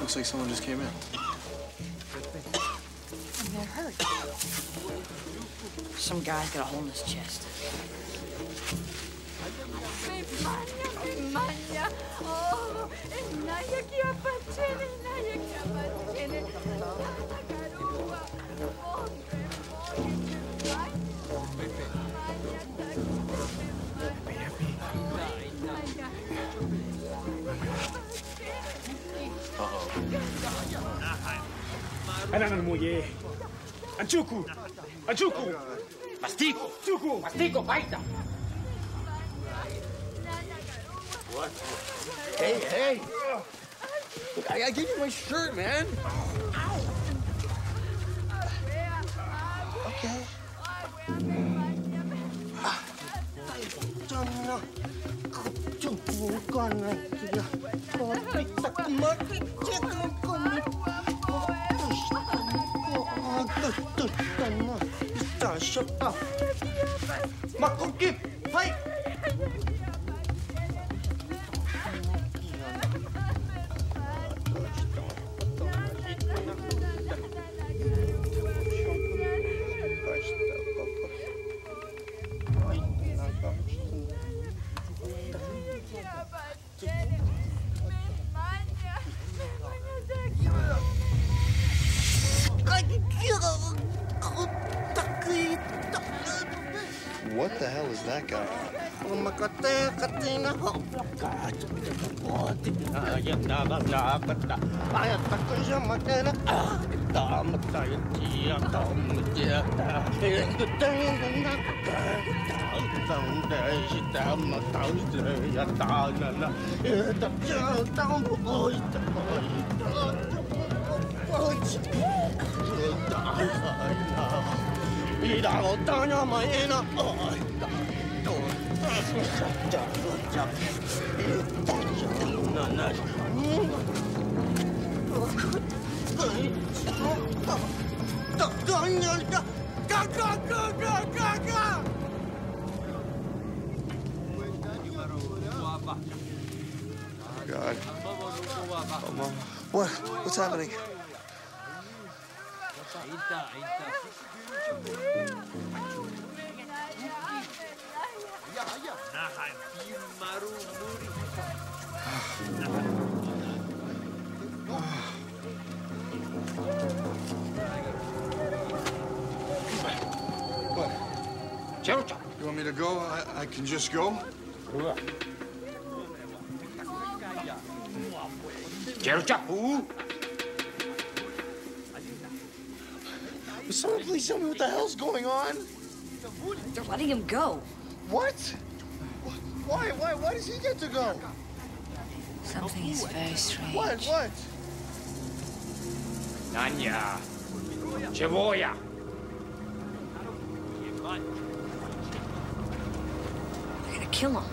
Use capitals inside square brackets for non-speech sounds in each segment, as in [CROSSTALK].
Looks like someone just came in. And they're hurt. Some guy's got a hole in his chest. Mo ye. Anchuku. Anchuku. Mastico. Chuku. Mastico, baita. What? Hey, hey! Look, I, I gave you my shirt, man. Okay. Jangan bukan dia. so tough. What the hell is that guy? Makate [LAUGHS] [LAUGHS] [LAUGHS] katina ho. Ayat dapat dapat dah. Ayat tak kerja makana. Tak matai dia tak dia tak. Itu tanya tentang tentang dari kita matai dia tak nana. Tak jauh tahu boy tak boy. Ida mo tanya maina. God. Oh, Mom. What? What's happening? What? You want me to go? I, I can just go? Will someone please tell me what the hell's going on? They're letting him go. What? Why? Why? Why does he get to go? Something is very strange. What? What? Nanya. Cebolla. They're gonna kill him.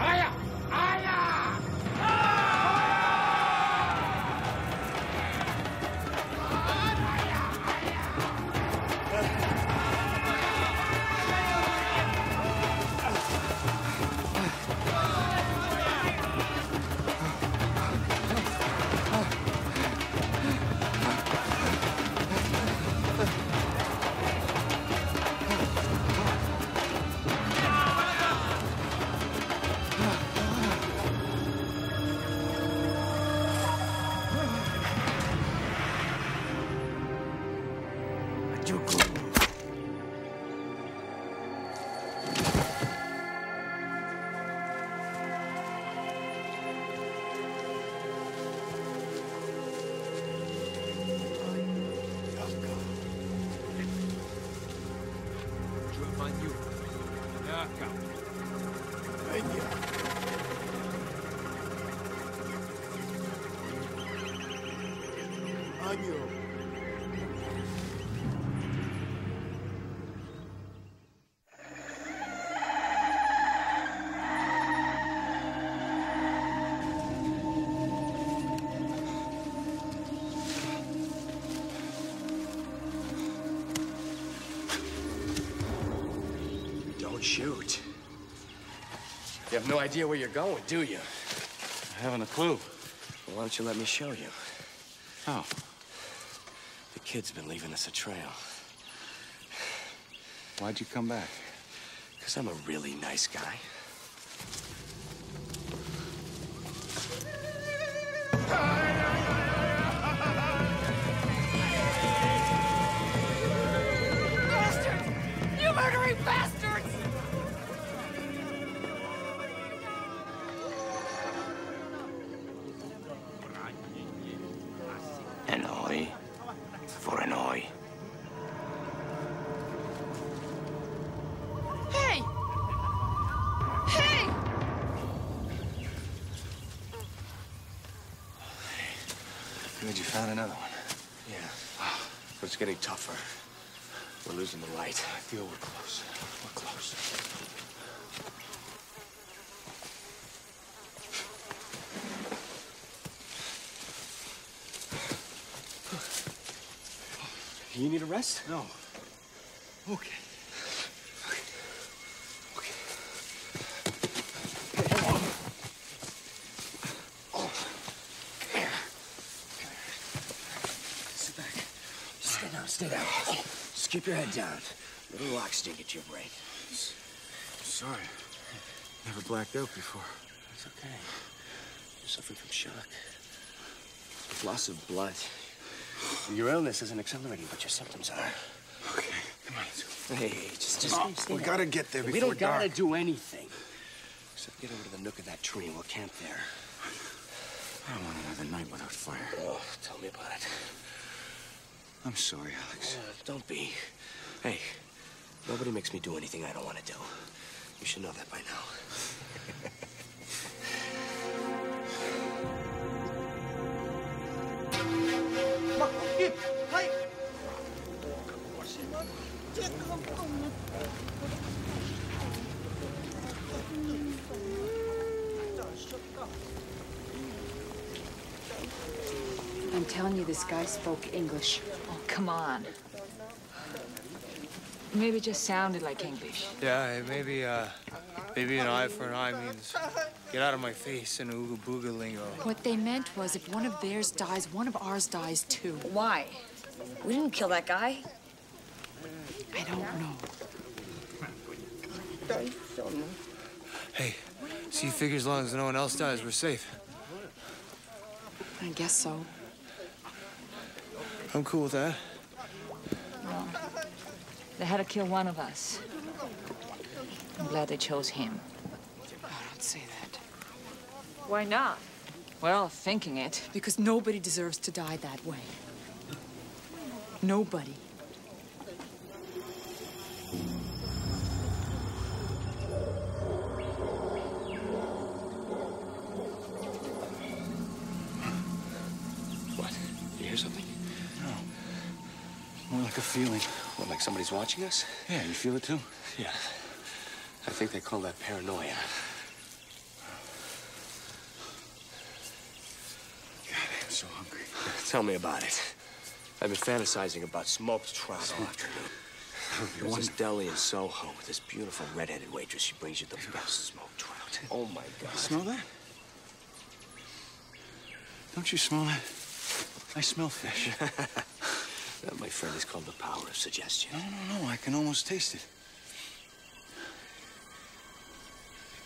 Aya! Aya! Shoot. You have no idea where you're going, do you? I haven't a clue. Well, why don't you let me show you? Oh. The kid's been leaving us a trail. Why'd you come back? Because I'm a really nice guy. Bastards! Good, you found another one. Yeah. But it's getting tougher. We're losing the light. I feel we're close. We're close. You need a rest? No. Okay. Sit back. Stay down, stay down. Just keep your head down. Little rock stick at your brain. Sorry. Never blacked out before. It's okay. You're suffering from shock. Loss of blood. Your illness isn't accelerating, but your symptoms are. Okay, come on, let's go. Hey, just, just Oh, we down. gotta get there We don't gotta dark. do anything. Except get over to the nook of that tree and we'll camp there. I don't want another night without fire. Oh, tell me about it. I'm sorry, Alex. Uh, don't be. Hey, nobody makes me do anything I don't want to do. You should know that by now. [LAUGHS] I'm telling you, this guy spoke English. Oh, come on. Maybe it just sounded like English. Yeah, maybe, uh, maybe an eye for an eye means get out of my face in Ooga Booga lingo. What they meant was if one of theirs dies, one of ours dies too. Why? We didn't kill that guy. I don't know. Hey, see, you figure as long as no one else dies, we're safe. I guess so. I'm cool with that. They had to kill one of us. I'm glad they chose him. Oh, don't say that. Why not? Well, thinking it. Because nobody deserves to die that way. Nobody. Feeling. What, like somebody's watching us? Yeah, you feel it too? Yeah. I think they call that paranoia. God, I'm so hungry. [LAUGHS] Tell me about it. I've been fantasizing about smoked trout all afternoon. There's this deli in Soho with this beautiful red-headed waitress. She brings you the best smoked trout. Oh my God! Smell that? Don't you smell that? I smell fish. [LAUGHS] Friend, is called the power of suggestion. No, no, no. I can almost taste it.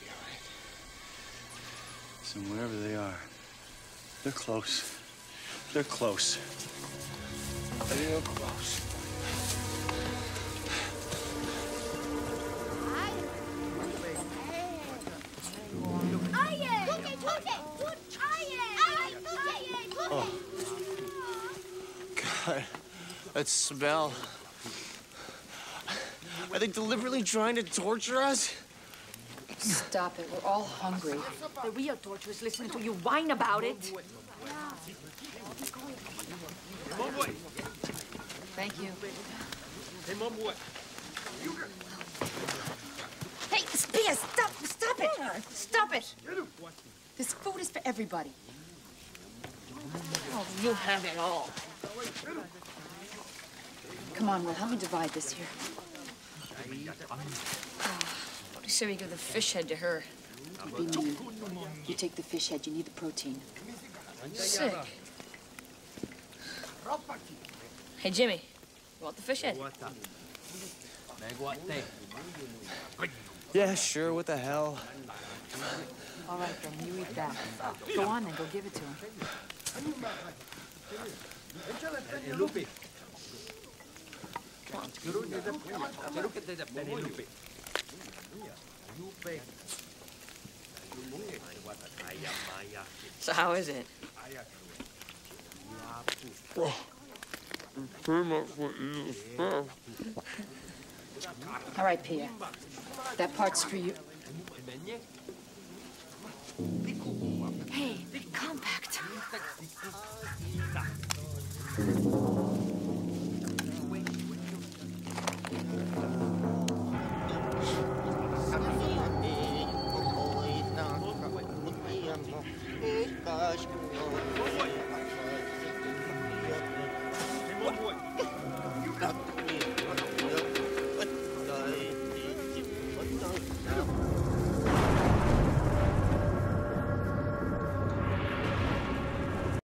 You're right. So wherever they are, they're close. They're close. Real close. That smell. Are they deliberately trying to torture us? Stop it. We're all hungry. The real torture is listening to you whine about it. Thank you. Hey, Mumboy. Hey, Spears, stop! Stop it! Stop it! This food is for everybody. Oh, you have it all. Come on, Will. Help me divide this here. You say we give the fish head to her. Be me. You take the fish head. You need the protein. Sick. Hey, Jimmy, you want the fish head? Yeah, sure. What the hell? All right, then, you eat that. Go on, then, go give it to him. So how is it? All right, Pierre. That part's for you. Hey, compact. Ой. Ой.